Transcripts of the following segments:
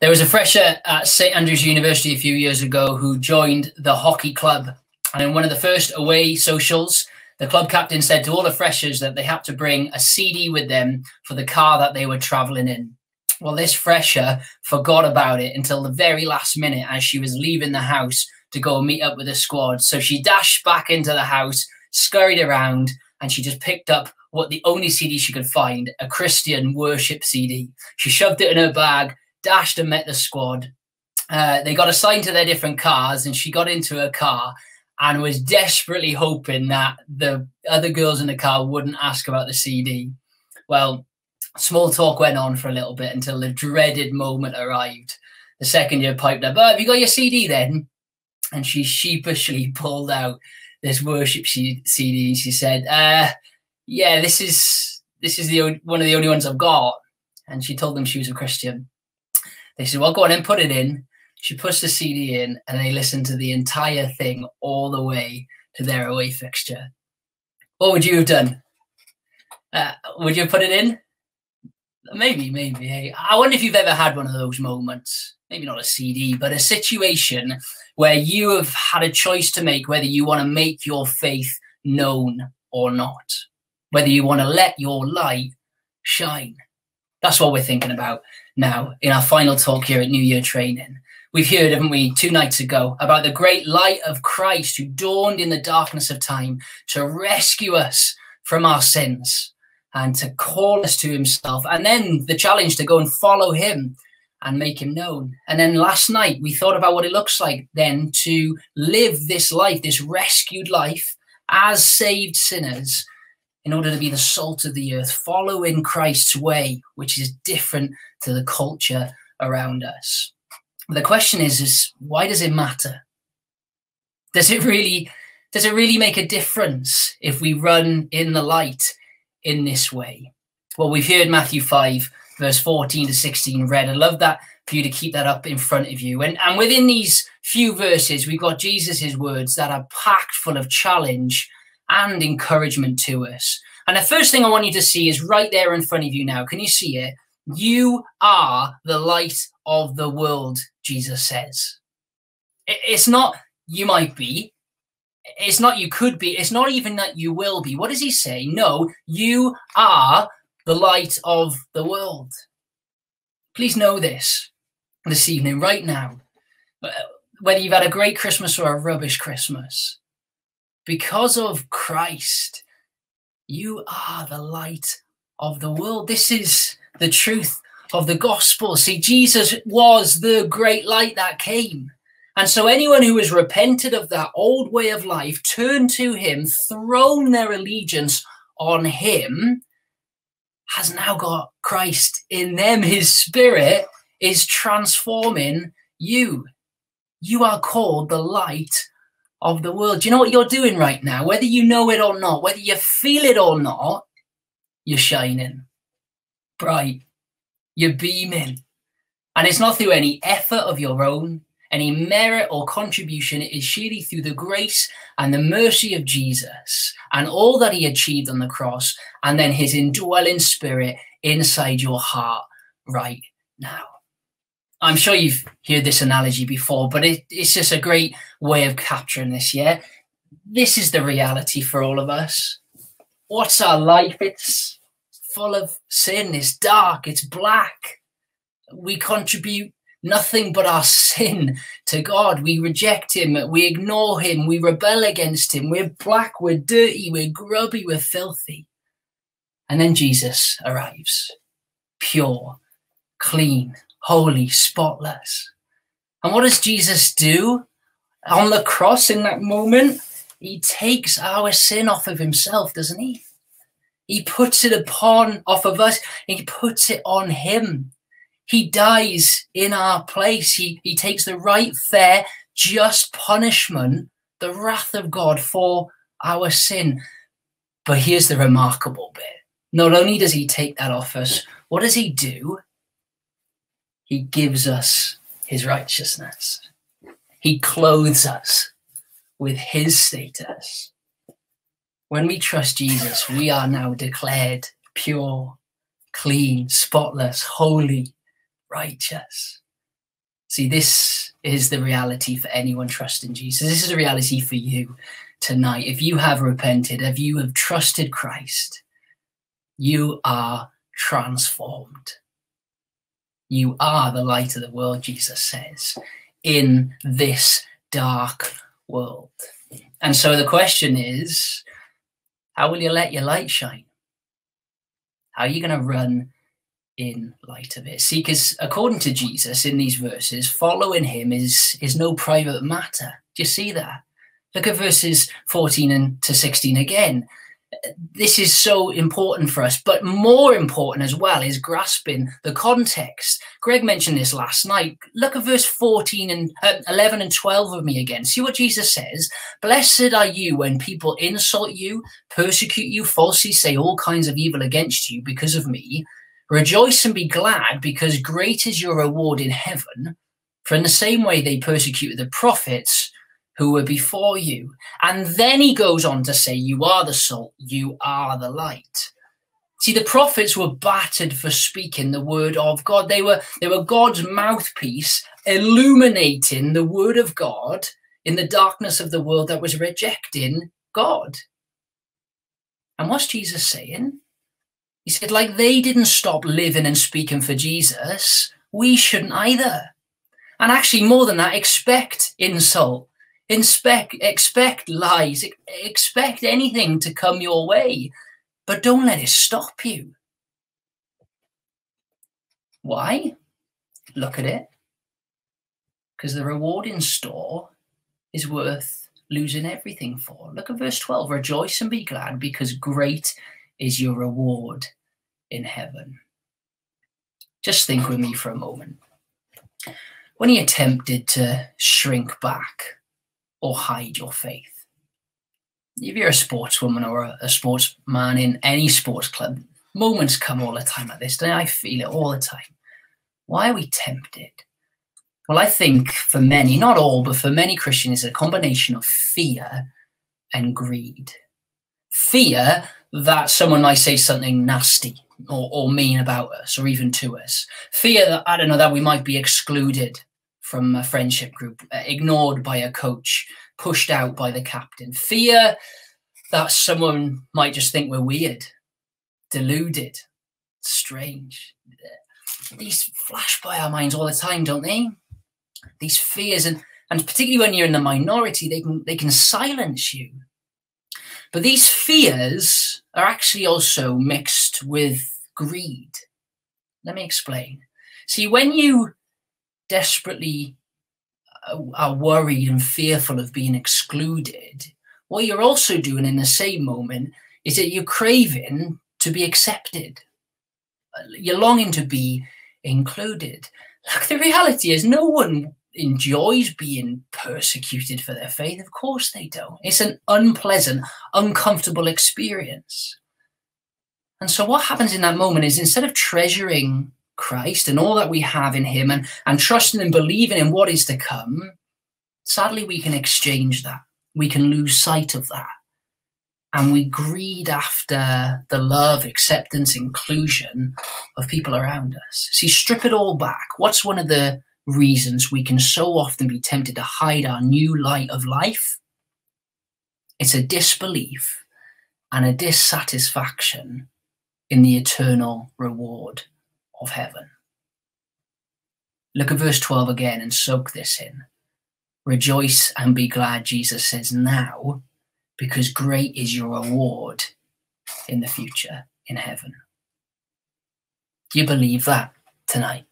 There was a fresher at St Andrews University a few years ago who joined the hockey club. And in one of the first away socials, the club captain said to all the freshers that they had to bring a CD with them for the car that they were traveling in. Well, this fresher forgot about it until the very last minute as she was leaving the house to go meet up with the squad. So she dashed back into the house, scurried around, and she just picked up what the only CD she could find a Christian worship CD. She shoved it in her bag, dashed and met the squad. Uh, they got assigned to their different cars, and she got into her car and was desperately hoping that the other girls in the car wouldn't ask about the CD. Well, small talk went on for a little bit until the dreaded moment arrived. The second year piped up, oh, have you got your CD then? And she sheepishly pulled out this worship CD. She said, uh, yeah, this is this is the one of the only ones I've got. And she told them she was a Christian. They said, well, go on and put it in. She puts the CD in and they listened to the entire thing all the way to their away fixture. What would you have done? Uh, would you have put it in? Maybe, maybe. Hey, I wonder if you've ever had one of those moments. Maybe not a CD, but a situation where you have had a choice to make whether you want to make your faith known or not, whether you want to let your light shine. That's what we're thinking about now in our final talk here at New Year Training. We've heard, haven't we, two nights ago, about the great light of Christ who dawned in the darkness of time to rescue us from our sins and to call us to himself. And then the challenge to go and follow him and make him known. And then last night, we thought about what it looks like then to live this life, this rescued life as saved sinners in order to be the salt of the earth, following Christ's way, which is different to the culture around us. The question is, is why does it matter? Does it really does it really make a difference if we run in the light in this way? Well, we've heard Matthew 5, verse 14 to 16 read. I love that for you to keep that up in front of you. And, and within these few verses, we've got Jesus' words that are packed full of challenge and encouragement to us. And the first thing I want you to see is right there in front of you now. Can you see it? You are the light of the world, Jesus says. It's not you might be. It's not you could be. It's not even that you will be. What does he say? No, you are the light of the world. Please know this this evening, right now. Uh, whether you've had a great Christmas or a rubbish Christmas, because of Christ, you are the light of the world. This is the truth of the gospel. See, Jesus was the great light that came. And so anyone who has repented of that old way of life, turned to him, thrown their allegiance on him, has now got Christ in them. His spirit is transforming you. You are called the light of the world. Do you know what you're doing right now? Whether you know it or not, whether you feel it or not, you're shining bright. You're beaming. And it's not through any effort of your own, any merit or contribution. It is surely through the grace and the mercy of Jesus and all that he achieved on the cross, and then his indwelling spirit inside your heart right now. I'm sure you've heard this analogy before, but it, it's just a great way of capturing this. Yeah, this is the reality for all of us. What's our life? It's full of sin. It's dark. It's black. We contribute nothing but our sin to God. We reject Him. We ignore Him. We rebel against Him. We're black. We're dirty. We're grubby. We're filthy. And then Jesus arrives, pure, clean, holy, spotless. And what does Jesus do on the cross in that moment? He takes our sin off of himself, doesn't he? He puts it upon off of us, he puts it on him. He dies in our place. He, he takes the right, fair, just punishment, the wrath of God for our sin. But here's the remarkable bit. Not only does he take that off us, what does he do? He gives us his righteousness. He clothes us with his status. When we trust Jesus, we are now declared pure, clean, spotless, holy, righteous. See, this is the reality for anyone trusting Jesus. This is a reality for you tonight. If you have repented, if you have trusted Christ, you are transformed. You are the light of the world, Jesus says, in this dark world. And so the question is how will you let your light shine? How are you going to run in light of it? See, because according to Jesus in these verses, following him is, is no private matter. Do you see that? Look at verses 14 and to 16 again this is so important for us, but more important as well is grasping the context. Greg mentioned this last night. Look at verse 14 and uh, 11 and 12 of me again. See what Jesus says. Blessed are you when people insult you, persecute you, falsely say all kinds of evil against you because of me. Rejoice and be glad because great is your reward in heaven. For in the same way they persecuted the prophets who were before you. And then he goes on to say, You are the salt, you are the light. See, the prophets were battered for speaking the word of God. They were, they were God's mouthpiece, illuminating the word of God in the darkness of the world that was rejecting God. And what's Jesus saying? He said, like they didn't stop living and speaking for Jesus, we shouldn't either. And actually, more than that, expect insult, Inspect, expect lies, expect anything to come your way, but don't let it stop you. Why? Look at it. Because the reward in store is worth losing everything for. Look at verse 12. Rejoice and be glad, because great is your reward in heaven. Just think with me for a moment. When he attempted to shrink back or hide your faith. If you're a sportswoman or a, a sportsman in any sports club, moments come all the time like this, and I feel it all the time. Why are we tempted? Well, I think for many, not all, but for many Christians, it's a combination of fear and greed. Fear that someone might say something nasty or, or mean about us or even to us. Fear that, I don't know, that we might be excluded from a friendship group, uh, ignored by a coach, pushed out by the captain. Fear that someone might just think we're weird, deluded, strange. These flash by our minds all the time, don't they? These fears, and and particularly when you're in the minority, they can they can silence you. But these fears are actually also mixed with greed. Let me explain. See, when you desperately uh, are worried and fearful of being excluded, what you're also doing in the same moment is that you're craving to be accepted. You're longing to be included. Like the reality is, no one enjoys being persecuted for their faith. Of course they don't. It's an unpleasant, uncomfortable experience. And so, what happens in that moment is instead of treasuring Christ and all that we have in him and, and trusting and believing in what is to come, sadly, we can exchange that. We can lose sight of that. And we greed after the love, acceptance, inclusion of people around us. See, strip it all back. What's one of the reasons we can so often be tempted to hide our new light of life? It's a disbelief and a dissatisfaction in the eternal reward of heaven. Look at verse 12 again and soak this in. Rejoice and be glad, Jesus says now, because great is your reward in the future in heaven. Do you believe that tonight?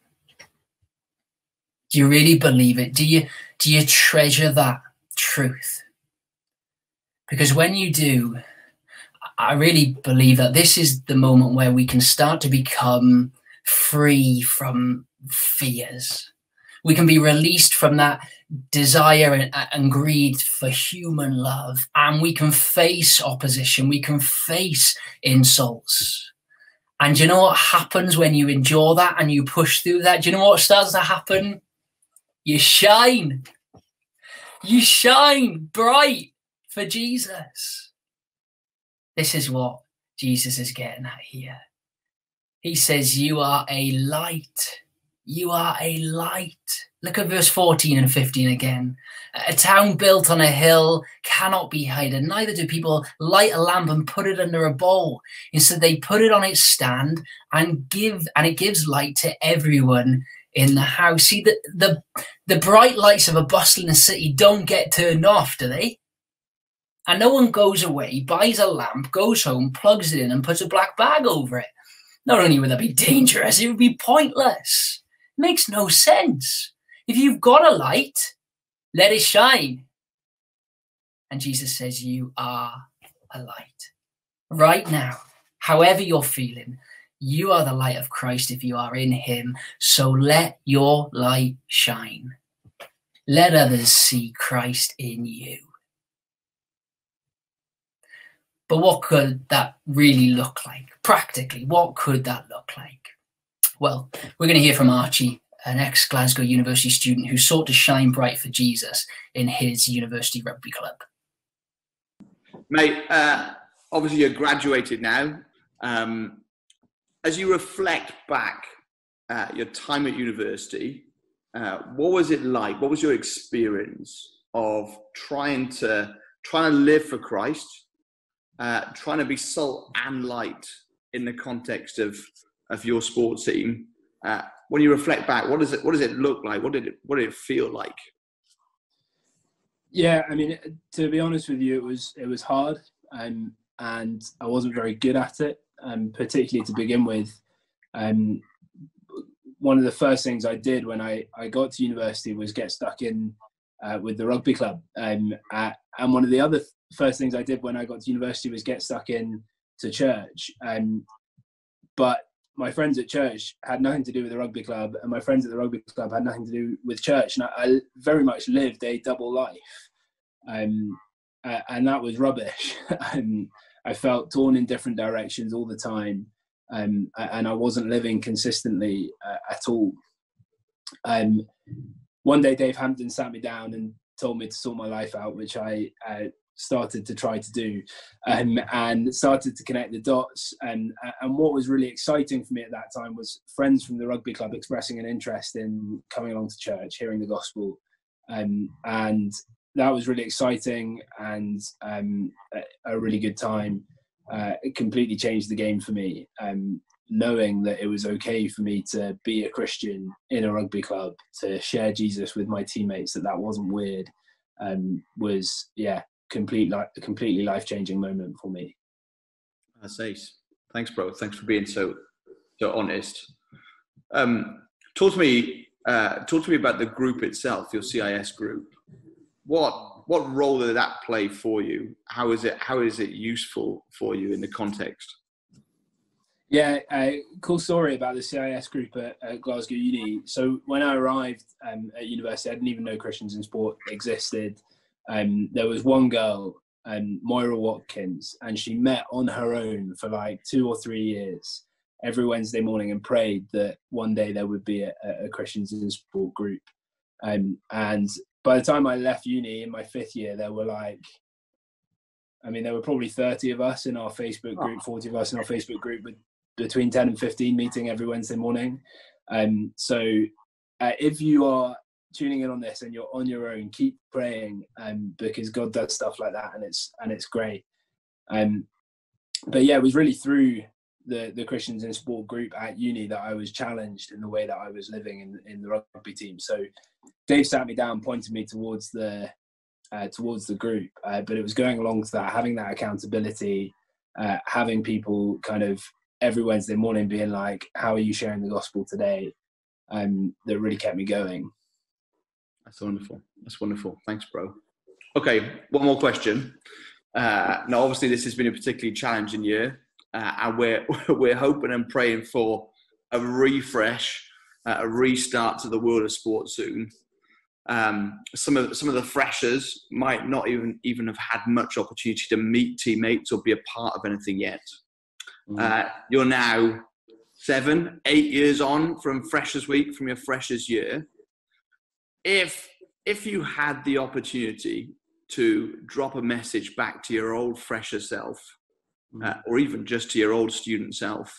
Do you really believe it? Do you do you treasure that truth? Because when you do, I really believe that this is the moment where we can start to become free from fears. We can be released from that desire and, and, greed for human love. And we can face opposition. We can face insults. And you know what happens when you endure that and you push through that? Do you know what starts to happen? You shine. You shine bright for Jesus. This is what Jesus is getting at here. He says, You are a light. You are a light. Look at verse 14 and 15 again. A town built on a hill cannot be hidden. Neither do people light a lamp and put it under a bowl. Instead, they put it on its stand and give, and it gives light to everyone in the house. See, the, the, the bright lights of a bustling city don't get turned off, do they? And no one goes away, buys a lamp, goes home, plugs it in, and puts a black bag over it. Not only would that be dangerous, it would be pointless. It makes no sense. If you've got a light, let it shine. And Jesus says, You are a light. Right now, however you're feeling, you are the light of Christ if you are in Him. So let your light shine. Let others see Christ in you. But what could that really look like? Practically, what could that look like? Well, we're going to hear from Archie an ex Glasgow University student who sought to shine bright for Jesus in his university rugby club. Mate, uh, obviously you're graduated now. Um, as you reflect back at your time at university, uh, what was it like? What was your experience of trying to trying to live for Christ, uh, trying to be salt and light in the context of of your sports team, uh, when you reflect back, what does it what does it look like? What did it what did it feel like? Yeah, I mean, to be honest with you, it was it was hard, um, and I wasn't very good at it, um, particularly to begin with. Um, one of the first things I did when I, I got to university was get stuck in uh, with the rugby club, um, and one of the other first things I did when I got to university was get stuck in to church. Um, but my friends at church had nothing to do with the rugby club, and my friends at the rugby club had nothing to do with church. And I, I very much lived a double life, um, uh, and that was rubbish. and I felt torn in different directions all the time, um, and I wasn't living consistently uh, at all. Um, one day, Dave Hampton sat me down and told me to sort my life out, which I uh, started to try to do um, and started to connect the dots. And and what was really exciting for me at that time was friends from the rugby club expressing an interest in coming along to church hearing the gospel. Um, and that was really exciting and um, a, a, really good time. Uh, it completely changed the game for me. Um, knowing that it was okay for me to be a christian in a rugby club to share jesus with my teammates that that wasn't weird um, was yeah complete like a completely life changing moment for me. That's ace. Thanks, bro. Thanks for being so so honest. Um, talk to me. Uh, talk to me about the group itself, your CIS group. What what role did that play for you? How is it how is it useful for you in the context? Yeah, uh, cool story about the CIS group at, at Glasgow Uni. So when I arrived um, at university, I didn't even know Christians in Sport existed um, there was one girl, um, Moira Watkins, and she met on her own for like two or three years every Wednesday morning and prayed that one day there would be a, a Christians in Sport group. Um, and by the time I left uni in my fifth year, there were like, I mean, there were probably 30 of us in our Facebook group, 40 of us in our Facebook group, with between 10 and 15 meeting every Wednesday morning. Um, so uh, if you are tuning in on this and you're on your own, keep praying um, because God does stuff like that and it's and it's great. Um, but yeah, it was really through the the Christians in Sport group at uni that I was challenged in the way that I was living in in the rugby team. So Dave sat me down, pointed me towards the uh, towards the group, uh, but it was going along to that, having that accountability, uh, having people kind of every Wednesday morning being like, "How are you sharing the gospel today?" Um, that really kept me going. That's wonderful. That's wonderful. Thanks, bro. Okay, one more question. Uh, now, obviously, this has been a particularly challenging year, uh, and we're we're hoping and praying for a refresh, uh, a restart to the world of sport soon. Um, some of some of the freshers might not even even have had much opportunity to meet teammates or be a part of anything yet. Mm. you're now seven, eight years on from Freshers Week, from your Freshers year if if you had the opportunity to drop a message back to your old fresher self, mm. uh, or even just to your old student self,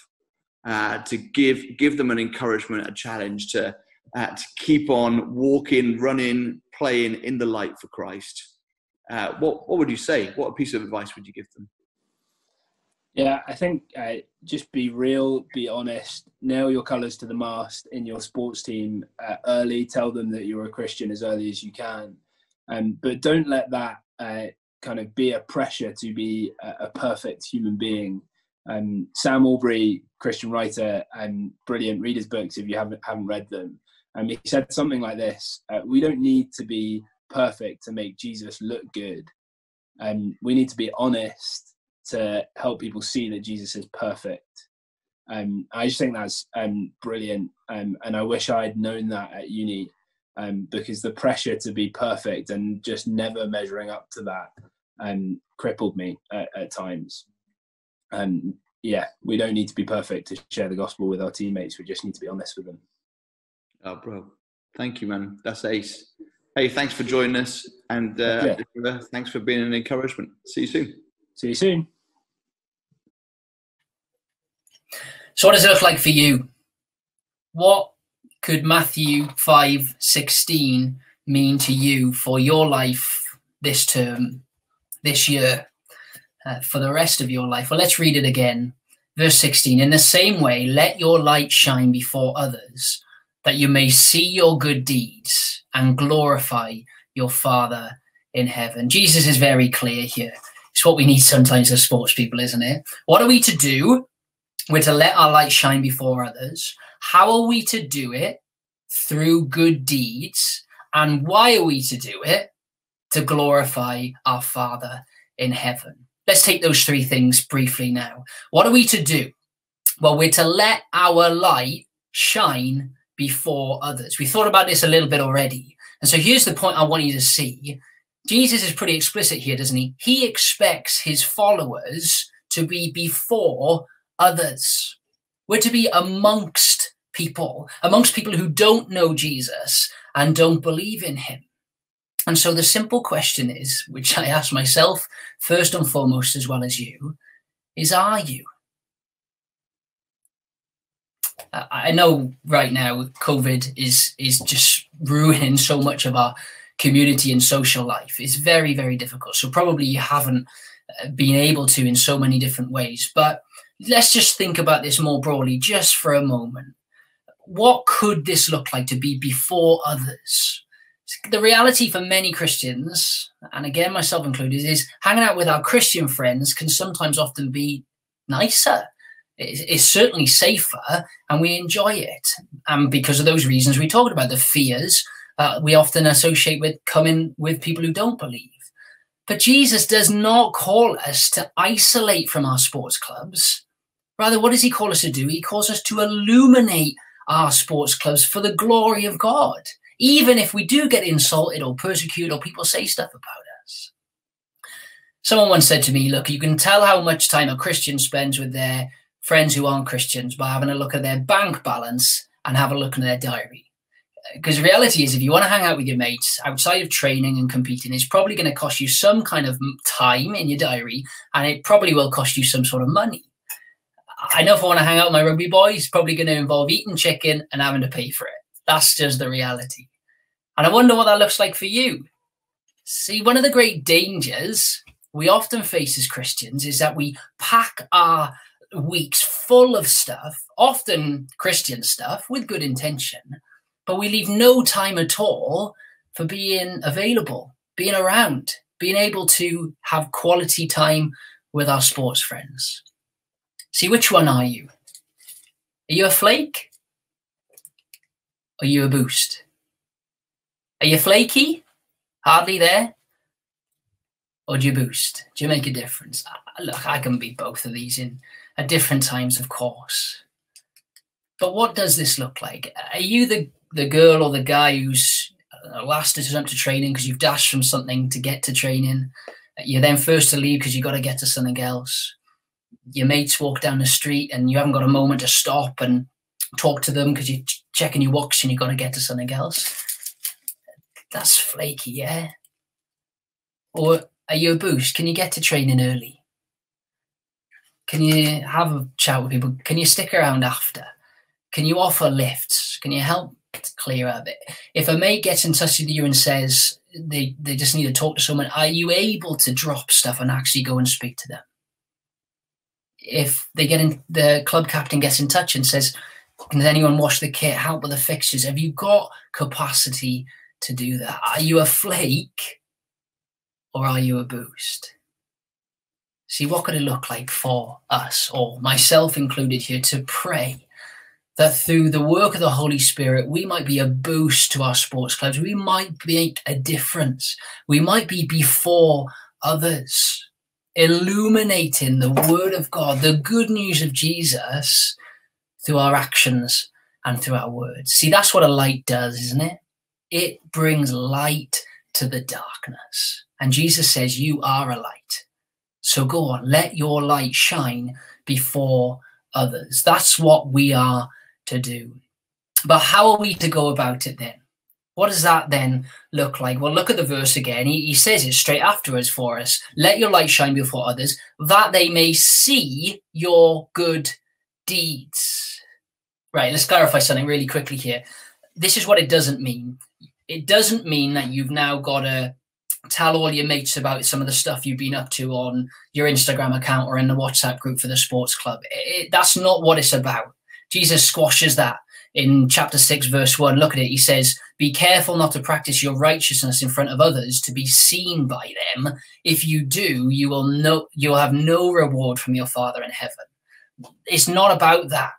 uh, to give give them an encouragement, a challenge to uh, to keep on walking, running, playing in the light for Christ, uh, what what would you say? What piece of advice would you give them? Yeah, I think uh, just be real, be honest, nail your colours to the mast in your sports team uh, early. Tell them that you're a Christian as early as you can, um, but don't let that uh, kind of be a pressure to be a, a perfect human being. Um, Sam Allberry, Christian writer, and brilliant. Read his books if you haven't haven't read them. Um, he said something like this: uh, "We don't need to be perfect to make Jesus look good. Um, we need to be honest to help people see that Jesus is perfect. Um, I just think that's um, brilliant, um, and I wish I had known that at uni, um, because the pressure to be perfect and just never measuring up to that um, crippled me at, at times. And yeah, we don't need to be perfect to share the gospel with our teammates. We just need to be honest with them. Oh, bro, thank you, man. That's ace. Hey, thanks for joining us, and uh, yeah. thanks for being an encouragement. See you soon. See you soon. So, what does it look like for you? What could Matthew five sixteen mean to you for your life this term, this year, uh, for the rest of your life? Well, let's read it again. Verse 16 In the same way, let your light shine before others, that you may see your good deeds and glorify your Father in heaven. Jesus is very clear here. It's what we need sometimes as sports people, isn't it? What are we to do? We're to let our light shine before others. How are we to do it? Through good deeds. And why are we to do it? To glorify our Father in heaven. Let's take those three things briefly now. What are we to do? Well, we're to let our light shine before others. We thought about this a little bit already. And so here's the point I want you to see. Jesus is pretty explicit here, doesn't he? He expects his followers to be before others. We're to be amongst people, amongst people who don't know Jesus and don't believe in him. And so the simple question is, which I ask myself first and foremost, as well as you, is are you? I know right now COVID is is just ruining so much of our community and social life. It's very very difficult. So probably you haven't uh, been able to in so many different ways. But let's just think about this more broadly, just for a moment. What could this look like to be before others? The reality for many Christians, and again myself included, is hanging out with our Christian friends can sometimes often be nicer it's certainly safer and we enjoy it. And because of those reasons we talked about, the fears uh, we often associate with coming with people who don't believe. But Jesus does not call us to isolate from our sports clubs. Rather, what does he call us to do? He calls us to illuminate our sports clubs for the glory of God, even if we do get insulted or persecuted or people say stuff about us. Someone once said to me, Look, you can tell how much time a Christian spends with their friends who aren't Christians by having a look at their bank balance and have a look at their diary. Because the reality is, if you want to hang out with your mates outside of training and competing, it's probably going to cost you some kind of time in your diary, and it probably will cost you some sort of money. I know if I want to hang out with my rugby boys, probably going to involve eating chicken and having to pay for it. That's just the reality. And I wonder what that looks like for you. See, one of the great dangers we often face as Christians is that we pack our weeks full of stuff, often Christian stuff with good intention, but we leave no time at all for being available, being around, being able to have quality time with our sports friends. See, which one are you? Are you a flake? Are you a boost? Are you flaky? Hardly there? Or do you boost? Do you make a difference? Look, I can be both of these in at different times, of course. But what does this look like? Are you the, the girl or the guy who's uh, last up to training because you've dashed from something to get to training? You're then first to leave because you've got to get to something else. Your mates walk down the street and you haven't got a moment to stop and talk to them because you're checking your watch and you've got to get to something else. That's flaky, yeah? Or are you a boost? Can you get to training early? Can you have a chat with people? Can you stick around after? Can you offer lifts? Can you help clear of it. If a mate gets in touch with you and says they, they just need to talk to someone, are you able to drop stuff and actually go and speak to them? If they get in, the club captain gets in touch and says, can anyone wash the kit, help with the fixtures? Have you got capacity to do that? Are you a flake or are you a boost? See, what could it look like for us, or myself included here, to pray that through the work of the Holy Spirit, we might be a boost to our sports clubs. We might make a difference. We might be before others, illuminating the Word of God, the good news of Jesus through our actions and through our words. See, that's what a light does, isn't it? It brings light to the darkness. And Jesus says, You are a light. So go on, let your light shine before others. That's what we are to do. But how are we to go about it then? What does that then look like? Well, look at the verse again. He, he says it straight afterwards for us. Let your light shine before others, that they may see your good deeds. Right, let's clarify something really quickly here. This is what it doesn't mean. It doesn't mean that you've now got to tell all your mates about some of the stuff you've been up to on your Instagram account or in the WhatsApp group for the sports club. It, that's not what it's about. Jesus squashes that in chapter 6, verse 1. Look at it. He says, Be careful not to practice your righteousness in front of others to be seen by them. If you do, you will know you'll have no reward from your Father in heaven. It's not about that.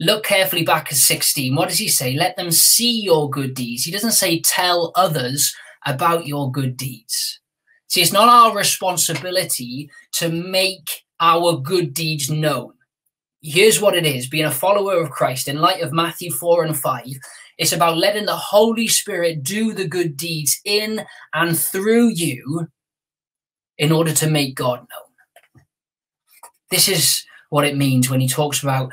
Look carefully back at 16. What does he say? Let them see your good deeds. He doesn't say tell others about your good deeds. See, it's not our responsibility to make our good deeds known here's what it is being a follower of Christ in light of Matthew 4 and 5. It's about letting the Holy Spirit do the good deeds in and through you in order to make God known. This is what it means when he talks about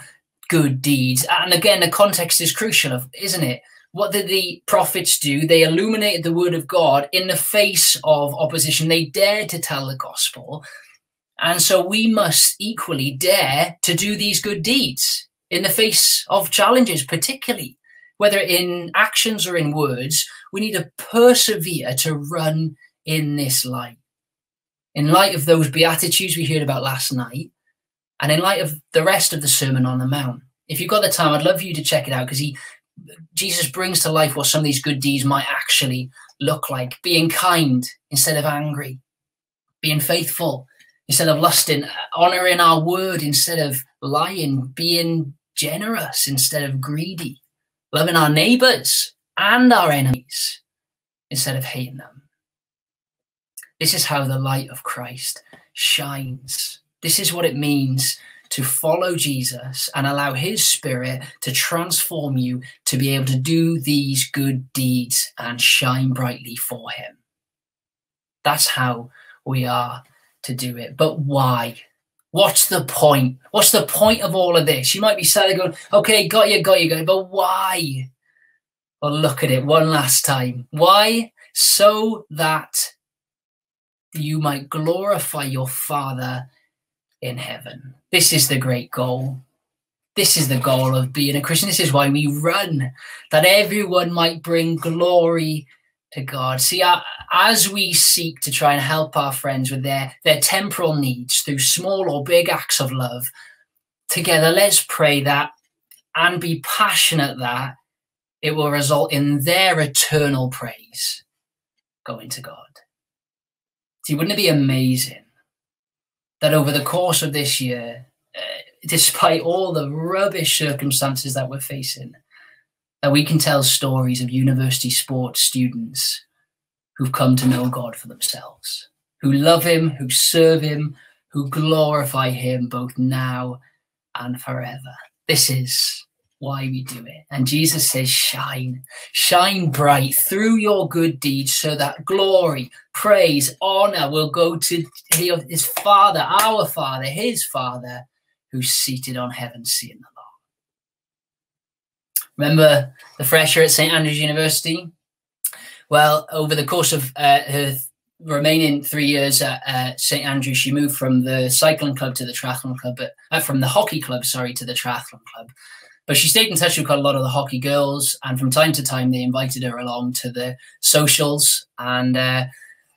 good deeds. And again, the context is crucial, isn't it? What did the prophets do? They illuminated the word of God in the face of opposition. They dared to tell the gospel. And so we must equally dare to do these good deeds in the face of challenges, particularly whether in actions or in words. We need to persevere to run in this light. In light of those Beatitudes we heard about last night, and in light of the rest of the Sermon on the Mount. If you've got the time, I'd love for you to check it out because he Jesus brings to life what some of these good deeds might actually look like. Being kind instead of angry, being faithful instead of lusting, honoring our word instead of lying, being generous instead of greedy, loving our neighbors and our enemies instead of hating them. This is how the light of Christ shines. This is what it means to follow Jesus and allow his spirit to transform you to be able to do these good deeds and shine brightly for him. That's how we are to do it. But why? What's the point? What's the point of all of this? You might be there going, okay, got you, got you, got you, but why? Well, look at it one last time. Why? So that you might glorify your Father in heaven. This is the great goal. This is the goal of being a Christian. This is why we run, that everyone might bring glory to God. See, as we seek to try and help our friends with their, their temporal needs through small or big acts of love, together, let's pray that and be passionate that it will result in their eternal praise going to God. See, wouldn't it be amazing that over the course of this year, uh, despite all the rubbish circumstances that we're facing, that we can tell stories of university sports students who've come to know God for themselves, who love Him, who serve Him, who glorify Him both now and forever. This is why we do it. And Jesus says, shine, shine bright through your good deeds so that glory, praise, honor will go to his Father, our Father, his Father, who's seated on heaven's seat Remember the fresher at St Andrews University? Well, over the course of uh, her remaining three years at uh, St Andrews, she moved from the cycling club to the triathlon club, but uh, from the hockey club, sorry, to the triathlon club. But she stayed in touch with quite a lot of the hockey girls, and from time to time they invited her along to the socials, and uh,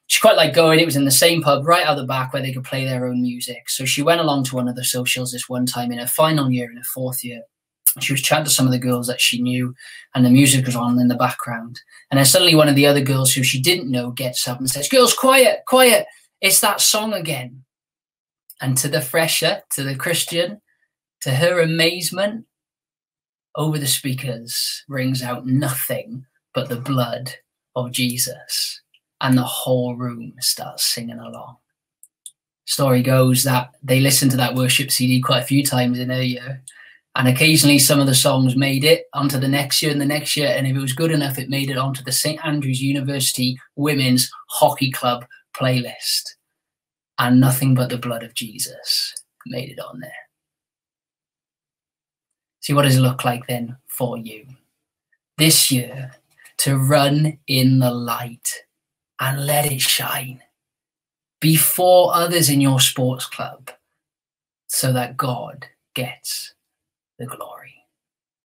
she quite liked going. It was in the same pub right out the back where they could play their own music. So she went along to one of the socials this one time in her final year, in her fourth year. She was chatting to some of the girls that she knew, and the music was on in the background. And then suddenly, one of the other girls who she didn't know gets up and says, "Girls, quiet, quiet! It's that song again." And to the fresher, to the Christian, to her amazement, over the speakers rings out nothing but the blood of Jesus. And the whole room starts singing along. Story goes that they listened to that worship CD quite a few times in a year. And occasionally some of the songs made it onto the next year and the next year. And if it was good enough, it made it onto the St. Andrews University Women's Hockey Club playlist and nothing but the blood of Jesus made it on there. See, what does it look like then for you this year to run in the light and let it shine before others in your sports club so that God gets the glory?